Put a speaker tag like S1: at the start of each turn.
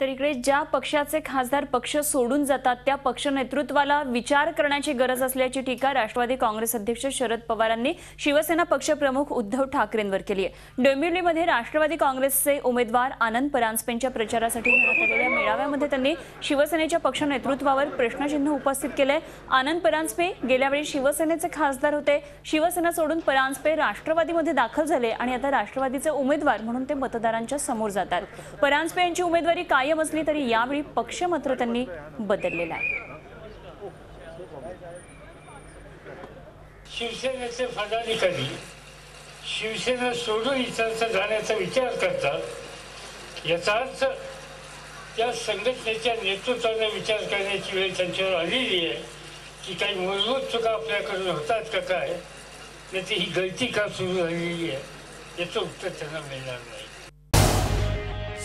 S1: तर इकडे ज्या पक्षाचे खासदार पक्ष सोडून जातात त्या पक्ष नेतृत्वाला विचार करण्याची गरज असल्याची टीका राष्ट्रवादी काँग्रेस अध्यक्ष शरद पवारांनी शिवसेना पक्षप्रमुख उद्धव ठाकरेंवर केली आहे. डोंबिवलीमध्ये राष्ट्रवादी काँग्रेसचे उमेदवार आनंद परांजपेंच्या प्रचारासाठी घेण्यात आलेल्या मेळाव्यामध्ये त्यांनी शिवसेनेच्या पक्ष नेतृत्वावर प्रश्नचिन्ह उपस्थित केलंय आनंद परांजपे गेल्यावेळी शिवसेनेचे खासदार होते. शिवसेना सोडून परांजपे राष्ट्रवादीमध्ये दाखल झाले आणि आता राष्ट्रवादीचे उमेदवार म्हणून ते मतदारांच्या समोर जातात. परांजपे यांची उमेदवारी काय कायम असली तरी यावेळी पक्ष मात्र त्यांनी बदललेला आहे.
S2: शिवसेनेचे पदाधिकारी शिवसेना सोडून इतरत्र जाण्याचा विचार करतात. याचा अर्थ त्या संघटनेच्या नेतृत्वाने विचार करण्याची वेळ त्यांच्यावर आलेली आहे. की काही मूलभूत चुका आपल्याकडून होतात का काय? नाही ती ही गळती का सुरू झालेली आहे? याचं उत्तर त्यांना मिळणार नाही.